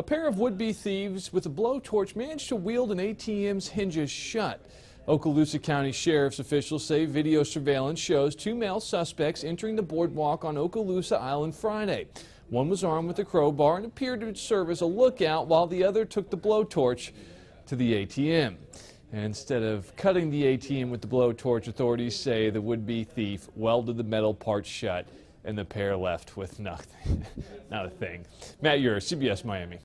A pair of would-be thieves with a blowtorch managed to wield an ATM's hinges shut. Okaloosa County Sheriff's officials say video surveillance shows two male suspects entering the boardwalk on Okaloosa Island Friday. One was armed with a crowbar and appeared to serve as a lookout while the other took the blowtorch to the ATM. Instead of cutting the ATM with the blowtorch, authorities say the would-be thief welded the metal part shut and the pair left with nothing. Not a thing. Matt Yurus, CBS Miami.